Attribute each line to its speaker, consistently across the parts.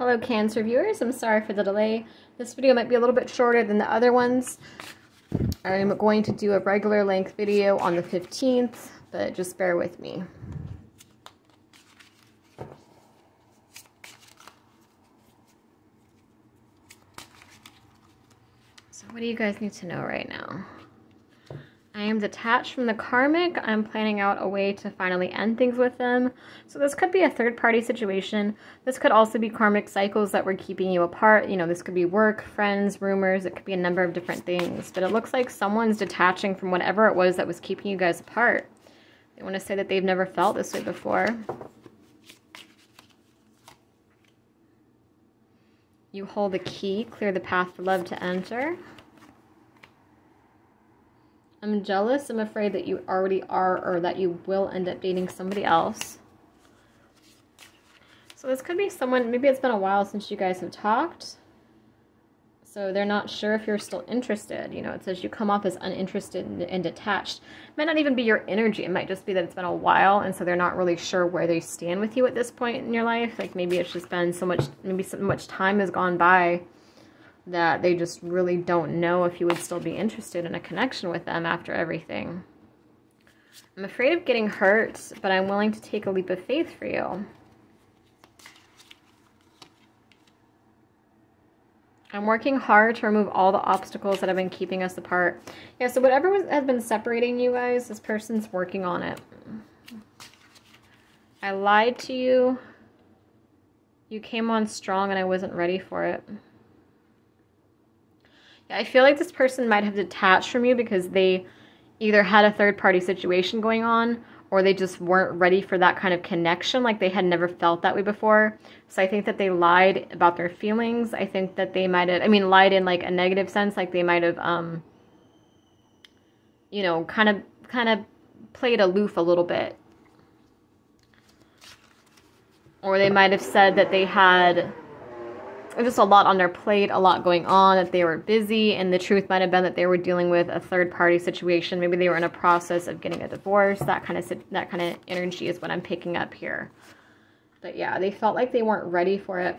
Speaker 1: Hello Cancer viewers, I'm sorry for the delay. This video might be a little bit shorter than the other ones. I'm going to do a regular length video on the 15th, but just bear with me. So what do you guys need to know right now? I am detached from the karmic. I'm planning out a way to finally end things with them. So this could be a third party situation. This could also be karmic cycles that were keeping you apart. You know, this could be work, friends, rumors. It could be a number of different things. But it looks like someone's detaching from whatever it was that was keeping you guys apart. They want to say that they've never felt this way before. You hold the key, clear the path for love to enter. I'm jealous. I'm afraid that you already are or that you will end up dating somebody else. So this could be someone, maybe it's been a while since you guys have talked. So they're not sure if you're still interested. You know, it says you come off as uninterested and, detached. It might not even be your energy. It might just be that it's been a while and so they're not really sure where they stand with you at this point in your life. Like maybe it's just been so much, maybe so much time has gone by that they just really don't know if you would still be interested in a connection with them after everything. I'm afraid of getting hurt, but I'm willing to take a leap of faith for you. I'm working hard to remove all the obstacles that have been keeping us apart. Yeah, so whatever has been separating you guys, this person's working on it. I lied to you. You came on strong and I wasn't ready for it. I feel like this person might have detached from you because they either had a third party situation going on or they just weren't ready for that kind of connection like they had never felt that way before. So i think that they lied about their feelings. I think that they might have i mean lied in like a negative sense like they might have um you know kind of kind of played aloof a little bit. Or they might have said that they had just a lot on their plate, a lot going on, that they were busy, and the truth might have been that they were dealing with a third party situation. Maybe they were in a process of getting a divorce. That kind of that kind of energy is what I'm picking up here. But yeah, they felt like they weren't ready for it.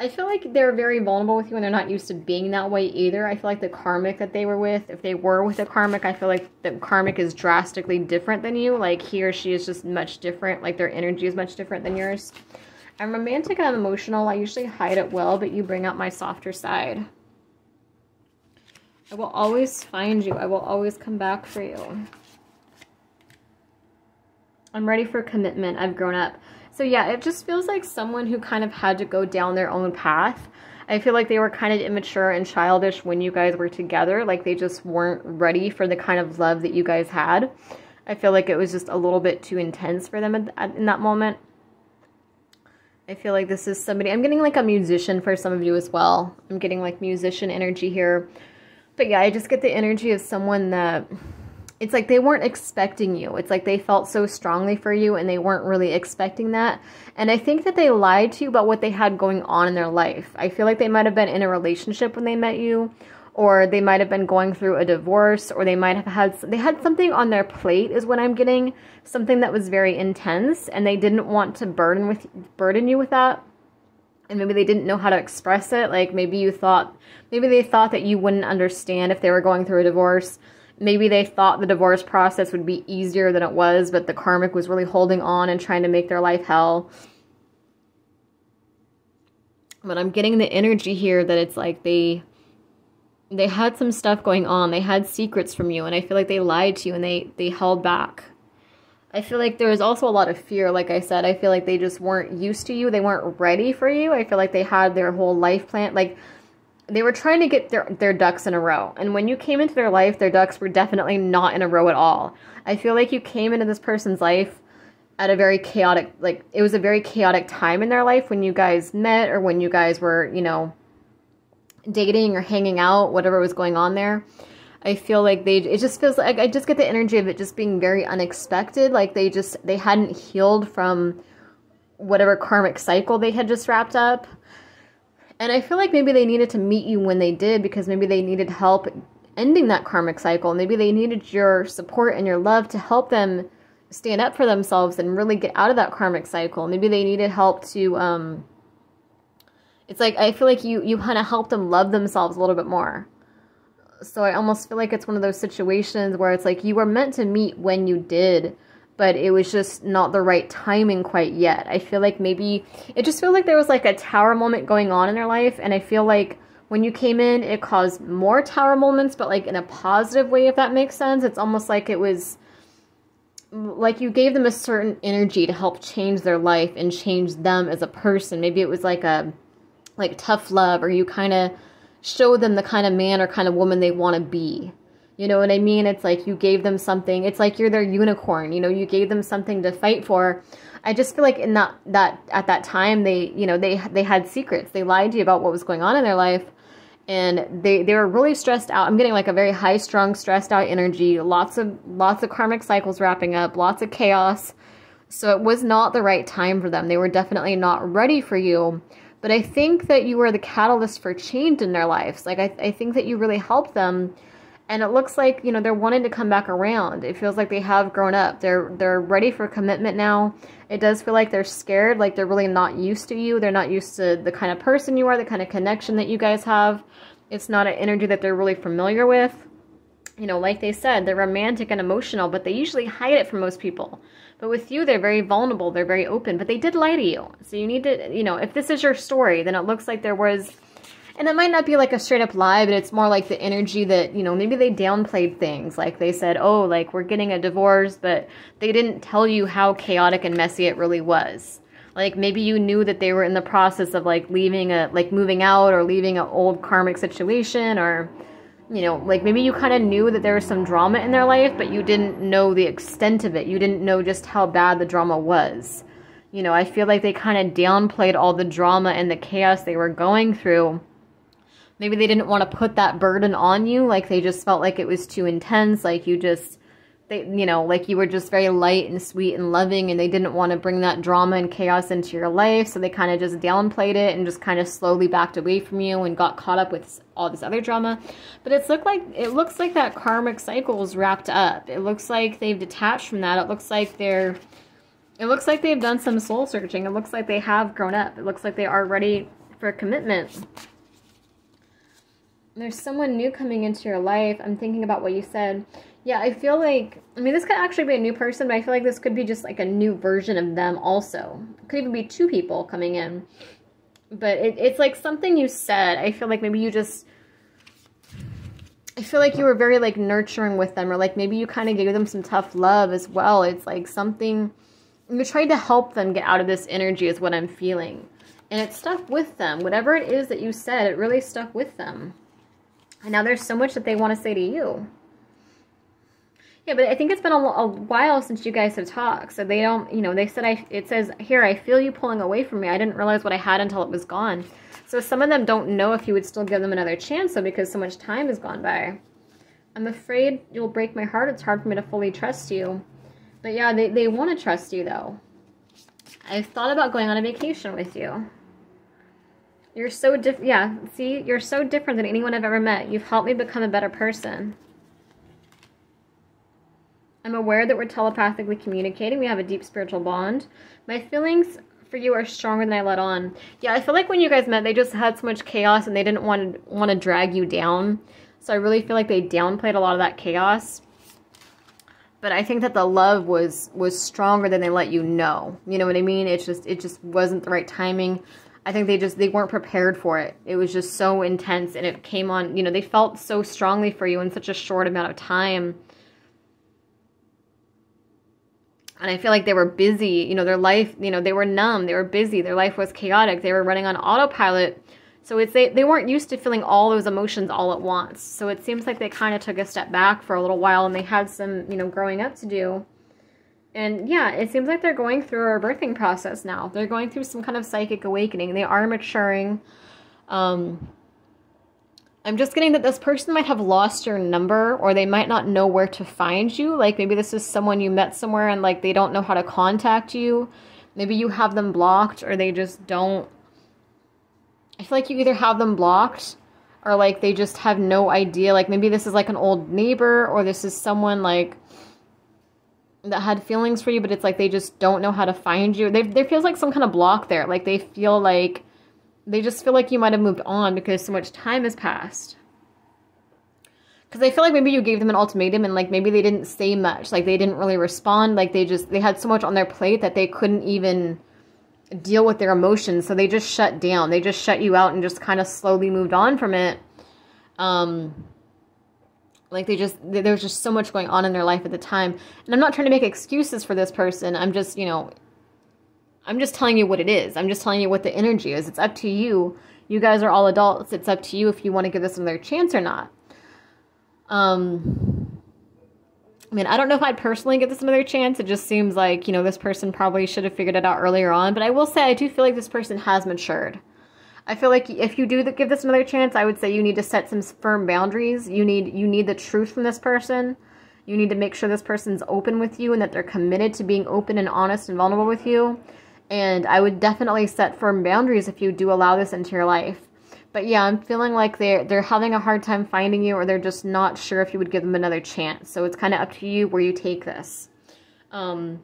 Speaker 1: I feel like they're very vulnerable with you and they're not used to being that way either. I feel like the karmic that they were with, if they were with a karmic, I feel like the karmic is drastically different than you. Like he or she is just much different. Like their energy is much different than yours. I'm romantic and I'm emotional. I usually hide it well, but you bring out my softer side. I will always find you. I will always come back for you. I'm ready for commitment. I've grown up. So yeah, it just feels like someone who kind of had to go down their own path. I feel like they were kind of immature and childish when you guys were together. Like they just weren't ready for the kind of love that you guys had. I feel like it was just a little bit too intense for them in that moment. I feel like this is somebody, I'm getting like a musician for some of you as well. I'm getting like musician energy here. But yeah, I just get the energy of someone that, it's like they weren't expecting you. It's like they felt so strongly for you and they weren't really expecting that. And I think that they lied to you about what they had going on in their life. I feel like they might have been in a relationship when they met you or they might have been going through a divorce or they might have had they had something on their plate is what I'm getting something that was very intense and they didn't want to burden with burden you with that. And maybe they didn't know how to express it like maybe you thought maybe they thought that you wouldn't understand if they were going through a divorce. Maybe they thought the divorce process would be easier than it was but the karmic was really holding on and trying to make their life hell. But I'm getting the energy here that it's like they they had some stuff going on. They had secrets from you, and I feel like they lied to you and they they held back. I feel like there was also a lot of fear. Like I said, I feel like they just weren't used to you. They weren't ready for you. I feel like they had their whole life plan. Like they were trying to get their their ducks in a row. And when you came into their life, their ducks were definitely not in a row at all. I feel like you came into this person's life at a very chaotic like it was a very chaotic time in their life when you guys met or when you guys were, you know, dating or hanging out, whatever was going on there. I feel like they it just feels like I just get the energy of it just being very unexpected like they just they hadn't healed from whatever karmic cycle they had just wrapped up. And I feel like maybe they needed to meet you when they did because maybe they needed help ending that karmic cycle. Maybe they needed your support and your love to help them stand up for themselves and really get out of that karmic cycle. Maybe they needed help to um It's like I feel like you you kind of help them love themselves a little bit more. So I almost feel like it's one of those situations where it's like you were meant to meet when you did, but it was just not the right timing quite yet. I feel like maybe it just feels like there was like a tower moment going on in their life, and I feel like when you came in, it caused more tower moments, but like in a positive way, if that makes sense. It's almost like it was like you gave them a certain energy to help change their life and change them as a person. Maybe it was like a like tough love, or you kind of show them the kind of man or kind of woman they want to be. You know what I mean? It's like you gave them something. It's like you're their unicorn. You know, you gave them something to fight for. I just feel like in that that at that time they, you know, they they had secrets. They lied to you about what was going on in their life and they they were really stressed out. I'm getting like a very high strung, stressed out energy. Lots of lots of karmic cycles wrapping up, lots of chaos. So it was not the right time for them. They were definitely not ready for you. But I think that you were the catalyst for change in their lives. Like I, I think that you really helped them. And it looks like, you know, they're wanting to come back around. It feels like they have grown up. They're they're ready for commitment now. It does feel like they're scared, like they're really not used to you. They're not used to the kind of person you are, the kind of connection that you guys have. It's not an energy that they're really familiar with. You know, like they said, they're romantic and emotional, but they usually hide it from most people. But with you, they're very vulnerable, they're very open, but they did lie to you. So you need to, you know, if this is your story, then it looks like there was, and it might not be like a straight up lie, but it's more like the energy that, you know, maybe they downplayed things. Like they said, oh, like we're getting a divorce, but they didn't tell you how chaotic and messy it really was. Like maybe you knew that they were in the process of like leaving a like moving out or leaving an old karmic situation or you know, like maybe you kind of knew that there was some drama in their life, but you didn't know the extent of it. You didn't know just how bad the drama was. You know, I feel like they kind of downplayed all the drama and the chaos they were going through. Maybe they didn't want to put that burden on you, like they just felt like it was too intense, like you just they you know like you were just very light and sweet and loving and they didn't want to bring that drama and chaos into your life so they kind of just downplayed it and just kind of slowly backed away from you and got caught up with all this other drama. But it's look like it looks like that karmic cycle is wrapped up. It looks like they've detached from that. It looks like they're it looks like they've done some soul searching. It looks like they have grown up. It looks like they are ready for commitment. There's someone new coming into your life. I'm thinking about what you said yeah, I feel like, I mean, this could actually be a new person, but I feel like this could be just like a new version of them also. It could even be two people coming in. But it, it's like something you said. I feel like maybe you just, I feel like you were very like nurturing with them, or like maybe you kind of gave them some tough love as well. It's like something, you tried to help them get out of this energy, is what I'm feeling. And it stuck with them. Whatever it is that you said, it really stuck with them. And now there's so much that they want to say to you. Yeah, but I think it's been a, a, while since you guys have talked. So they don't, you know, they said, I. it says here, I feel you pulling away from me. I didn't realize what I had until it was gone. So some of them don't know if you would still give them another chance, though, because so much time has gone by. I'm afraid you'll break my heart. It's hard for me to fully trust you. But yeah, they, they want to trust you, though. I've thought about going on a vacation with you. You're so different. Yeah, see, you're so different than anyone I've ever met. You've helped me become a better person. I'm aware that we're telepathically communicating. We have a deep spiritual bond. My feelings for you are stronger than I let on. Yeah, I feel like when you guys met, they just had so much chaos and they didn't want to want to drag you down. So I really feel like they downplayed a lot of that chaos. But I think that the love was was stronger than they let you know. You know what I mean? It just it just wasn't the right timing. I think they just they weren't prepared for it. It was just so intense and it came on, you know, they felt so strongly for you in such a short amount of time and I feel like they were busy, you know, their life, you know, they were numb, they were busy, their life was chaotic, they were running on autopilot. So it's they, they weren't used to feeling all those emotions all at once. So it seems like they kind of took a step back for a little while and they had some, you know, growing up to do. And yeah, it seems like they're going through a birthing process now. They're going through some kind of psychic awakening. They are maturing. Um, I'm just getting that this person might have lost your number or they might not know where to find you. Like maybe this is someone you met somewhere and like they don't know how to contact you. Maybe you have them blocked or they just don't. I feel like you either have them blocked or like they just have no idea. Like maybe this is like an old neighbor or this is someone like that had feelings for you, but it's like they just don't know how to find you. They, there feels like some kind of block there. Like they feel like they just feel like you might have moved on because so much time has passed. Because I feel like maybe you gave them an ultimatum and like maybe they didn't say much. Like they didn't really respond. Like they just, they had so much on their plate that they couldn't even deal with their emotions. So they just shut down. They just shut you out and just kind of slowly moved on from it. Um, like they just, there was just so much going on in their life at the time. And I'm not trying to make excuses for this person. I'm just, you know, I'm just telling you what it is. I'm just telling you what the energy is. It's up to you. You guys are all adults. It's up to you if you want to give this another chance or not. Um, I mean, I don't know if I'd personally give this another chance. It just seems like, you know, this person probably should have figured it out earlier on. But I will say, I do feel like this person has matured. I feel like if you do give this another chance, I would say you need to set some firm boundaries. You need you need the truth from this person. You need to make sure this person's open with you and that they're committed to being open and honest and vulnerable with you. And I would definitely set firm boundaries if you do allow this into your life. But yeah, I'm feeling like they're they're having a hard time finding you or they're just not sure if you would give them another chance. So it's kind of up to you where you take this. Um,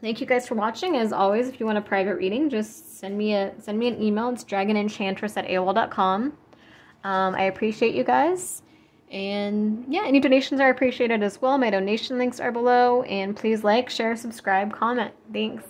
Speaker 1: thank you guys for watching. As always, if you want a private reading, just send me a send me an email. It's dragonenchantress at AOL.com. Um, I appreciate you guys. And yeah, any donations are appreciated as well. My donation links are below. And please like, share, subscribe, comment. Thanks.